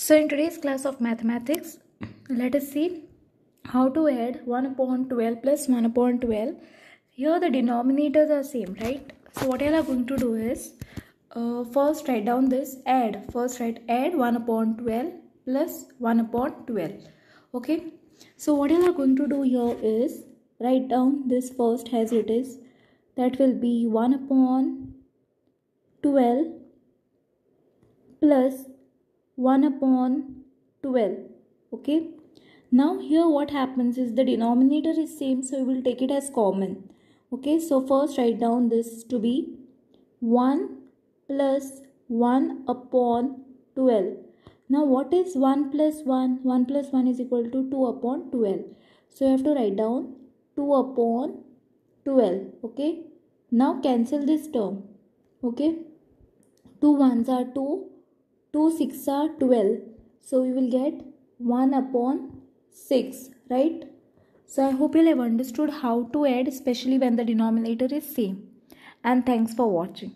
So in today's class of mathematics, let us see how to add 1 upon 12 plus 1 upon 12. Here the denominators are same, right? So what you are going to do is, uh, first write down this add. First write add 1 upon 12 plus 1 upon 12. Okay. So what you are going to do here is, write down this first as it is. That will be 1 upon 12 plus 1 upon 12 okay? Now here what happens is the denominator is same so we will take it as common. Okay? So first write down this to be 1 plus 1 upon 12 now what is 1 plus 1 1 plus 1 is equal to 2 upon 12 so you have to write down 2 upon 12 okay? Now cancel this term. Okay? 2 ones are 2 2 6 are 12 so we will get 1 upon 6 right? So i hope you have understood how to add especially when the denominator is same. And thanks for watching